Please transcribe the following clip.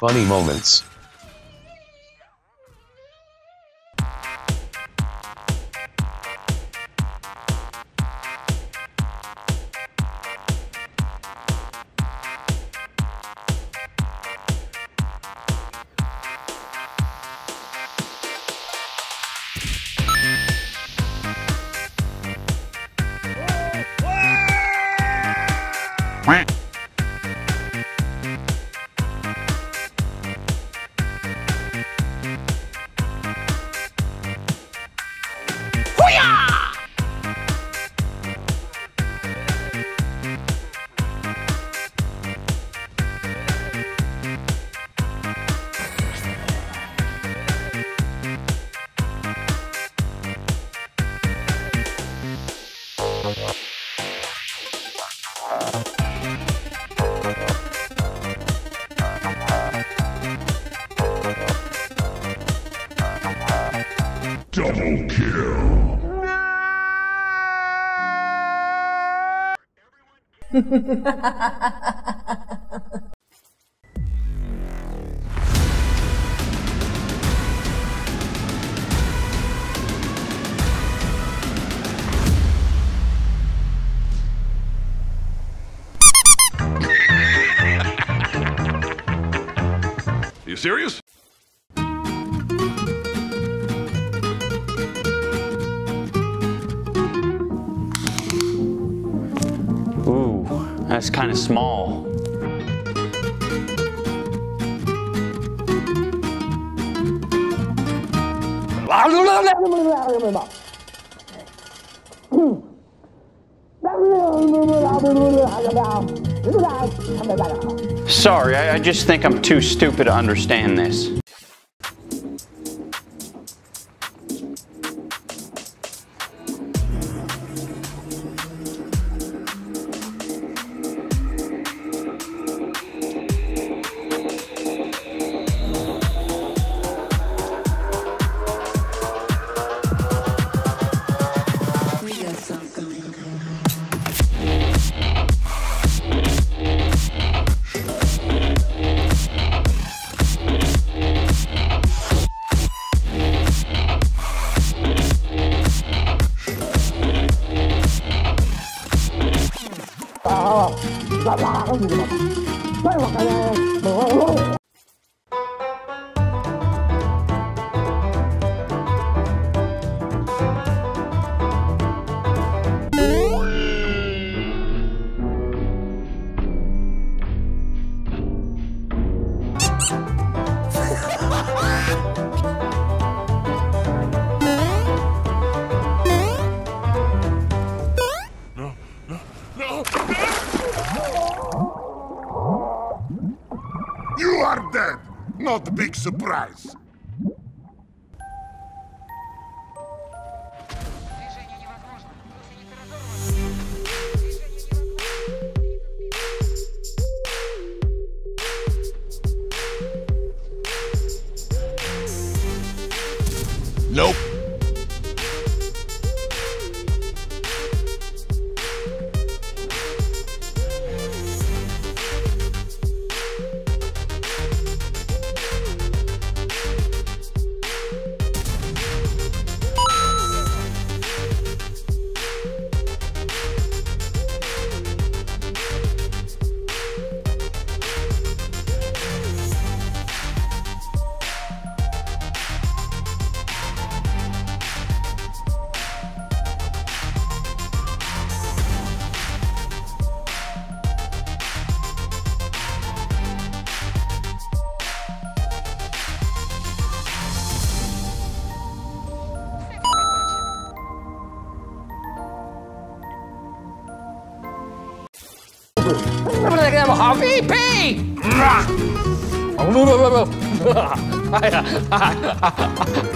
Funny moments. You serious? That's kind of small. Sorry, I, I just think I'm too stupid to understand this. 最後はカネーズ。Big surprise. VP!